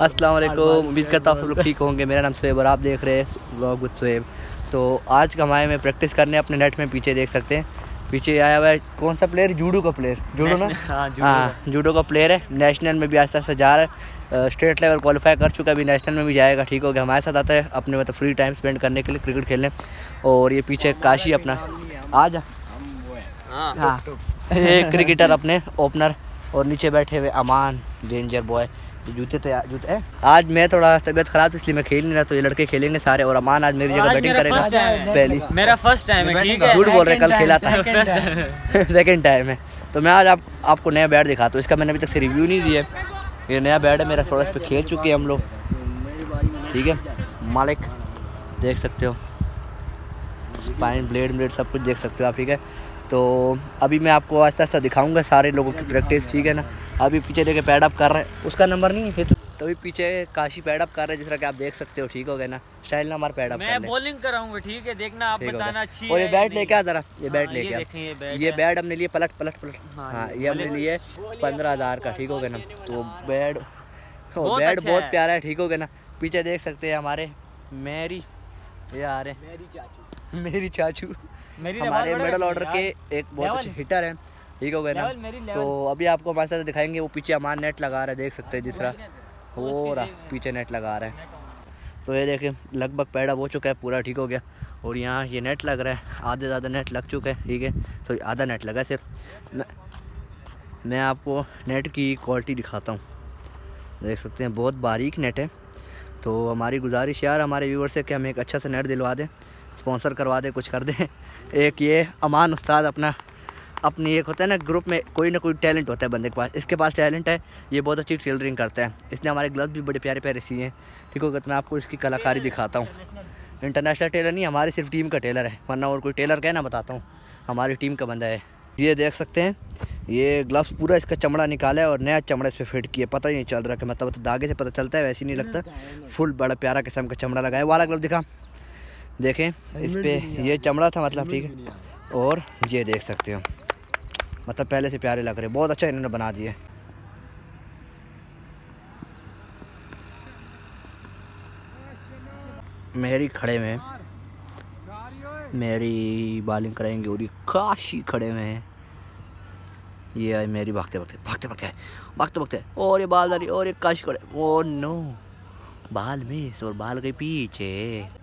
अस्सलाम वालेकुम उम्मीद करता हूँ आप लोग ठीक होंगे। मेरा नाम सुहेब और आप देख रहे हैं ब्लॉग विद सुहेब तो आज का हमारे में प्रैक्टिस करने अपने नेट में पीछे देख सकते हैं। पीछे आया हुआ है कौन सा प्लेयर जूडो का प्लेयर जूडो ना? हाँ, जूडो हाँ जूडो का प्लेयर है। नेशनल में भी आस्ते आस्ते जा रहा है। स्टेट लेवल क्वालिफाई कर चुका है अभी नेशनल में भी जाएगा। ठीक हो गया हमारे साथ आता है अपने मतलब फ्री टाइम स्पेंड करने के लिए क्रिकेट खेलने। और ये पीछे काशी अपना। आ जा। हाँ। ये क्रिकेटर अपने ओपनर और नीचे बैठे हुए अमान डेंजर बॉय जूते तैयार जूते है? आज मैं थोड़ा तबीयत खराब थी इसलिए मैं खेल नहीं रहा तो ये लड़के खेलेंगे सारे और अमान आज मेरी जगह बैटिंग करेगा। पहली। मेरा फ़र्स्ट टाइम है ठीक है। झूठ बोल रहे कल खेला था। सेकंड टाइम है। तो मैं आज आप आपको नया बैट दिखाता हूँ इसका मैंने अभी तक से रिव्यू नहीं दिया। ये नया बैट है मेरा थोड़ा इस पर खेल चुके हैं हम लोग। ठीक है? मालिक देख सकते हो। स्पाइन ब्लेड ब्लेड सब कुछ देख सकते हो आप ठीक है? तो अभी मैं आपको आस्ता आस्ता दिखाऊँगा सारे लोगों की प्रैक्टिस ठीक है ना? अभी पीछे देखे पैड अप कर रहे हैं। उसका नंबर नहीं है तो तभी पीछे काशी पैड अप कर रहे हैं जिस तरह कि आप देख सकते हो ठीक हो गया ना? स्टाइल ना हमारा पैड अप मैं बॉलिंग कराऊँगा ठीक है देखना आप बताना अच्छी और ये बैट लेके आ जरा ये बैट हाँ, लेके ये आ। ये बैट है। हमने लिए पलट पलट पलट। हाँ, हाँ ये ये हमने लिए पंद्रह हज़ार का ठीक हो गया ना? तो बैट बहुत बैट अच्छा बहुत प्यारा है ठीक हो गया ना? पीछे देख सकते हैं हमारे मेरी। ये आ रहे मेरी चाचू। मेरी हमारे level मिडल ऑर्डर के एक बहुत अच्छे हिटर हैं। ठीक हो गया ना? तो अभी आपको हमारे साथ दिखाएँगे वो पीछे अमान नेट लगा रहा है देख सकते हैं जिस तरह। हो रहा पीछे नेट लगा रहा है। तो ये देखें लगभग पैडअप हो चुका है पूरा ठीक हो गया। और यहाँ ये नेट लग रहा है आधे ज़्यादा नेट लग चुका है ठीक है? तो आधा नेट लगा है सिर्फ़। मैं मैं आपको नेट की क्वालिटी दिखाता हूँ। देख सकते हैं बहुत बारीक नेट है। तो हमारी गुजारिश यार हमारे व्यूवर से कि हमें एक अच्छा सा नेट दिलवा दें स्पॉन्सर करवा दें कुछ कर दें। एक ये अमान उस्ताद अपना अपनी एक होता है ना ग्रुप में कोई ना कोई टैलेंट होता है बंदे के पास। इसके पास टैलेंट है, ये बहुत अच्छी टेलरिंग करता है। इसने हमारे ग्लव्स भी बड़े प्यारे प्यारे सिए हैं। ठीक होगा तो मैं आपको इसकी कलाकारी दिखाता हूँ। इंटरनेशनल टेलर नहीं, हमारी सिर्फ़ टीम का टेलर है। वरना और कोई टेलर का ना, बताता हूँ। हमारी टीम का बंदा है। ये देख सकते हैं, ये ग्लव्स पूरा इसका चमड़ा निकाला है और नया चमड़ा इस पर फिट किया पता ही नहीं चल रहा कि मतलब तो धागे से पता चलता है, वैसे नहीं लगता। फुल बड़ा प्यारा किस्म का चमड़ा लगाया। वाला ग्लव दिखा। देखें, इस पर ये चमड़ा था मतलब ठीक है। और ये देख सकते हो। मतलब पहले से प्यारे लग रहे बहुत अच्छा इन्होंने बना दिया मेरी खड़े में मेरी बॉलिंग कराएँगे और ये काशी खड़े में है। ये है मेरी भागते भागते भागते भागते भागते भागते और ये बाल डाली और ये काशी खड़े। ओ नो, बाल मिस और बाल के पीछे।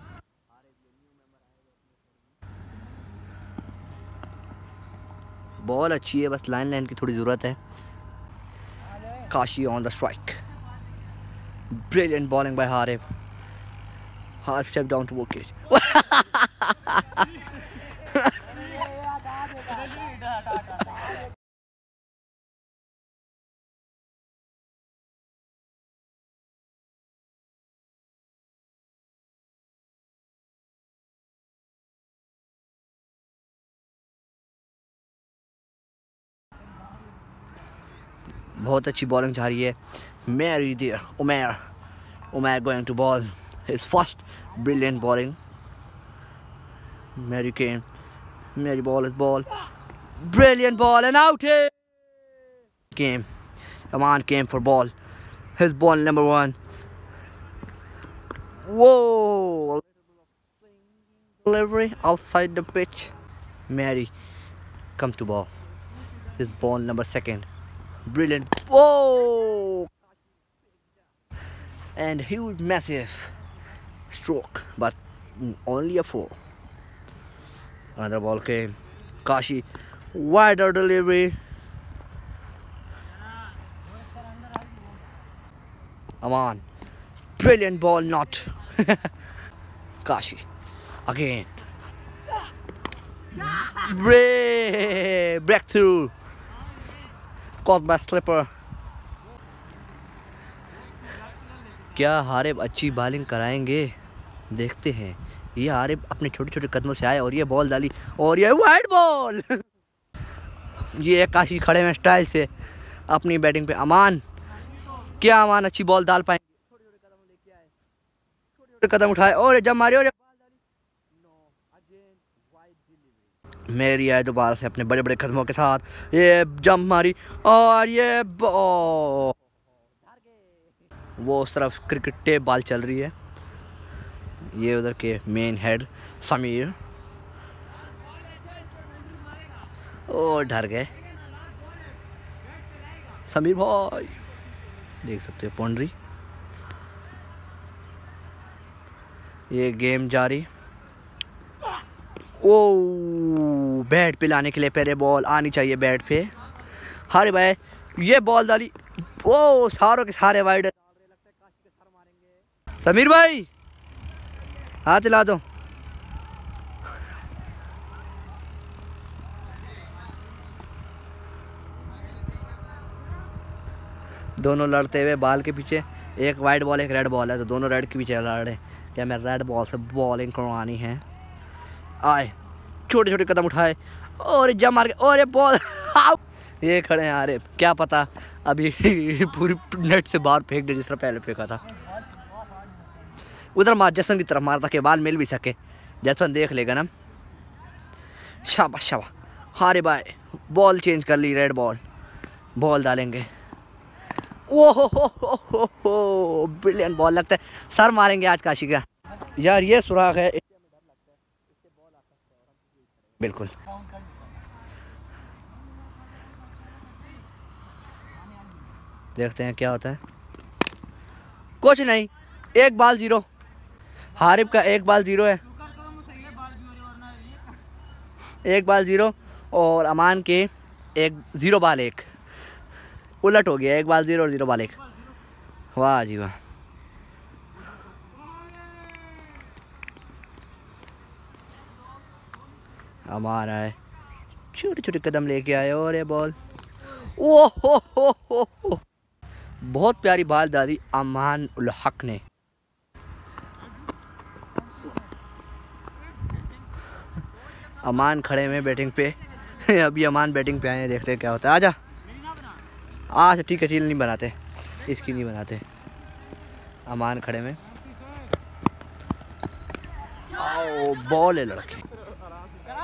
बॉल अच्छी है बस लाइन लाइन की थोड़ी ज़रूरत है। Kashi on the strike brilliant bowling by हारे half step down to wicket बहुत अच्छी बॉलिंग जा रही है Mary there Umer Umer going to bowl his first brilliant bowling Mary Kane Mary ball is ball brilliant ball and out here game come on came for ball his ball number one whoa delivery outside the pitch Mary come to ball his ball number second brilliant. Whoa! And huge massive stroke but only a four. Another ball came. Kashi wider delivery. Aman brilliant ball not. Kashi again. Break, breakthrough caught by slipper. क्या हारिब अच्छी bowling कराएँगे? देखते हैं। ये हारिब अपने छोटे छोटे कदमों से आए और ये बॉल डाली और ये वाइड बॉल ये काशी खड़े में स्टाइल से। अपनी बैटिंग पे अमान। क्या अमान अच्छी बॉल डाल पाए छोटे कदम उठाए और जब मारे और मेरी आए दोबारा से अपने बड़े बड़े कदमों के साथ। ये जंप मारी और ये बॉल वो उस तरफ़ क्रिकेट टेप बॉल चल रही है। ये उधर के मेन हेड समीर। ओ, डर गए। समीर भाई, देख सकते हो पौंड्री। ये गेम जारी। ओ बैट पे लाने के लिए पहले बॉल आनी चाहिए बैट पे। हरे भाई, ये बॉल डाली। ओ सारों के सारे वाइड समीर भाई, हाथ ला दो। दोनों लड़ते हुए बाल के पीछे, एक वाइट बॉल एक रेड बॉल है तो दोनों रेड के पीछे लड़ रहे हैं। क्या मैं रेड बॉल से बॉलिंग करवानी है? आए छोटे छोटे कदम उठाए, और जब मार के और ये बॉल ये खड़े हैं अरे क्या पता, अभी पूरी नेट से बाहर फेंक दे, जिस तरह पहले फेंका था। उधर मार, जसवंत की तरफ़ मार, ताकि बाल मिल भी सके। जसवंत देख लेगा ना। शाबाश शाबाश। हाँ रे भाई बॉल चेंज कर ली रेड बॉल बॉल डालेंगे। ओ हो हो हो हो ब्रिलियंट बॉल लगता है। सर मारेंगे आज काशी का। यार, ये सुराख है। बिल्कुल। देखते हैं क्या होता है। कुछ नहीं, एक बाल ज़ीरो। हारिब का एक बाल ज़ीरो है। एक बाल ज़ीरो और अमान के एक ज़ीरो बाल एक। उलट हो गया, एक बाल ज़ीरो और ज़ीरो बाल एक। वाह जी वाह। अमान आए छोटे छोटे कदम लेके आए और ये बॉल ओ हो हो हो हो बहुत प्यारी बाल डाली अमान उल हक ने। अमान खड़े में बैटिंग पे। अभी अमान बैटिंग पे आए हैं, देखते हैं क्या होता है। आजा। अच्छा ठीक है, चील नहीं बनाते। इसकी नहीं बनाते। अमान खड़े में आओ बॉल है लड़के।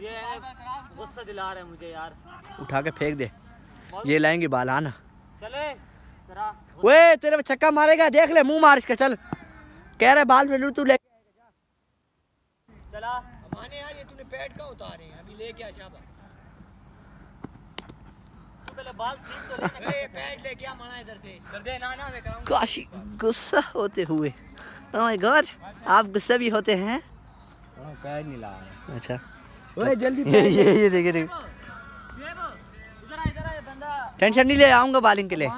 ये गुस्सा दिला रहा है मुझे यार। उठा के फेंक दे। ये लाएँगे बाल आना चले वे तेरे पे छक्का मारेगा देख ले मुँह मार इसका चल। कह रहा है बाल में तू ले चला। माने यार ये तूने पैड का उतारे अभी ले क्या शाबा तू पहले बाल सीन तो ले। पैड ले क्या माना इधर से। कर दे ना ना मैं कराऊं काशी गुस्सा होते हुए। ओह माय गॉड आप गुस्सा भी होते हैं। पैर नहीं ला अच्छा। ओए जल्दी ये ये ये देखिए देखिए इधर आ इधर आ बंदा। टेंशन नहीं ले आऊँगा बालिंग के लिए।